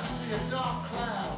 I see a dark cloud.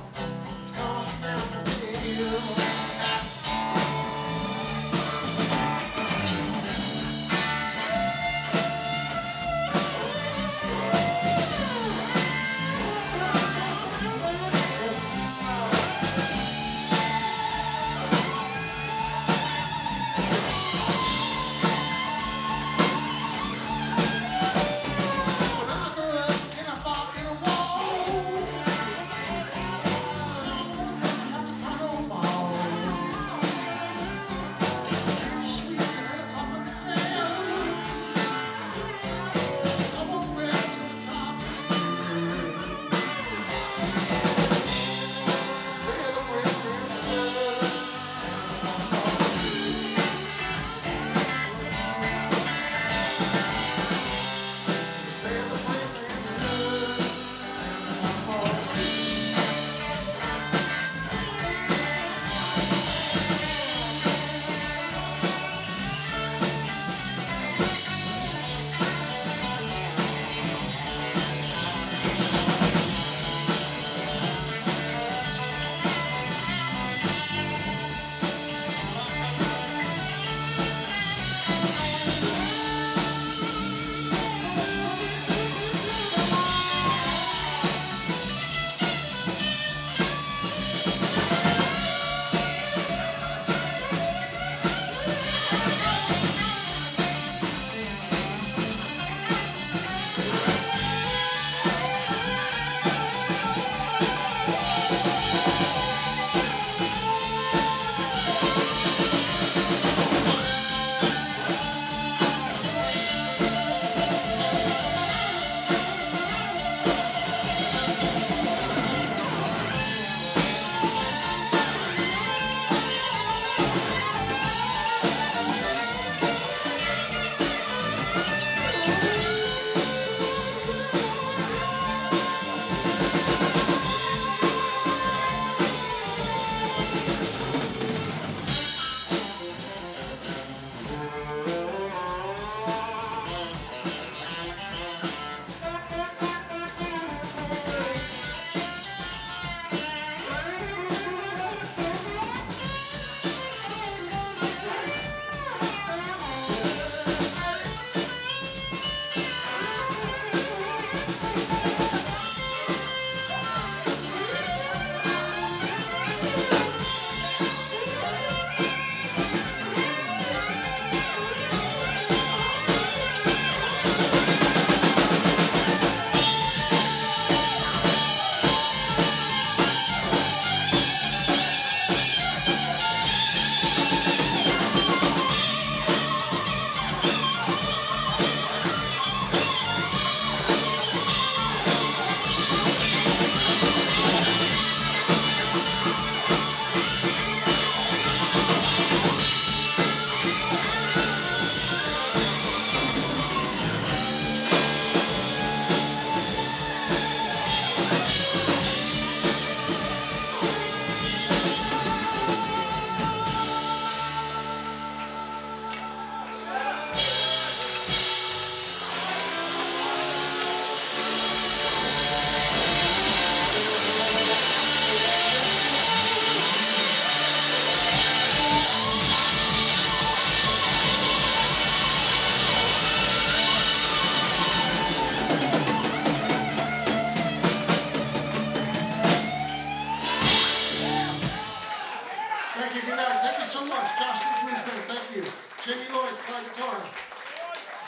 You so much. Josh Blues Thank you. Jamie Lloyd, slide guitar.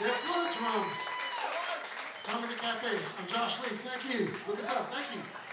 Jeff Flood, drums. Tommy Cat. I'm Josh Lief. Thank you. Look us up. Thank you.